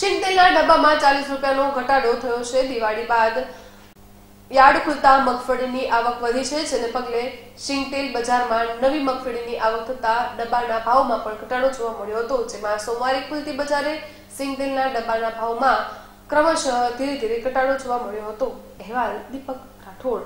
શિંગતેલના ડબ્બામાં ચાલીસ રૂપિયાનો ઘટાડો થયો છે. દિવાળી બાદ યાર્ડ ખુલતા મગફળીની આવક વધી છે, જેને પગલે શિંગતેલ બજારમાં નવી મગફળીની આવક થતા ડબ્બાના ભાવમાં પણ ઘટાડો જોવા મળ્યો હતો, જેમાં સોમવારે ખુલતી બજારે શિંગતેલના ડબ્બાના ભાવમાં ક્રમશઃ ધીરે ધીરે ઘટાડો જોવા મળ્યો હતો. અહેવાલ દીપક રાઠોડ.